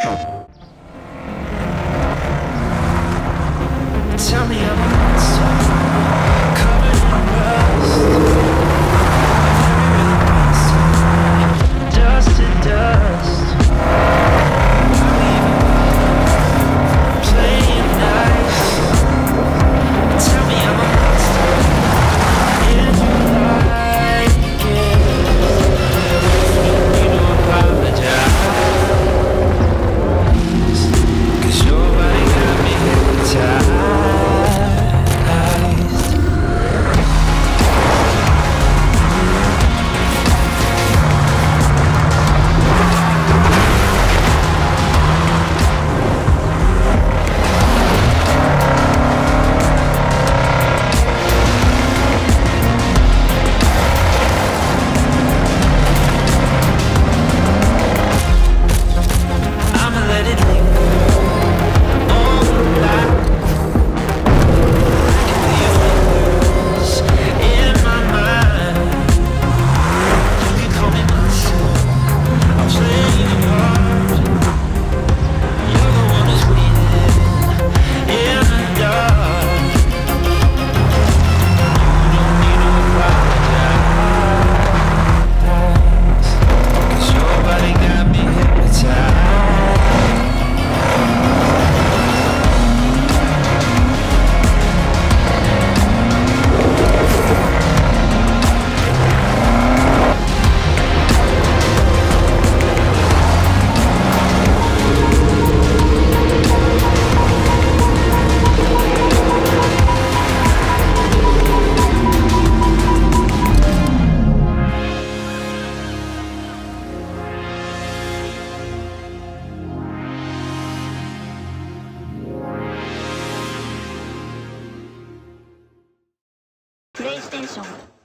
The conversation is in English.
Tell me ステーション。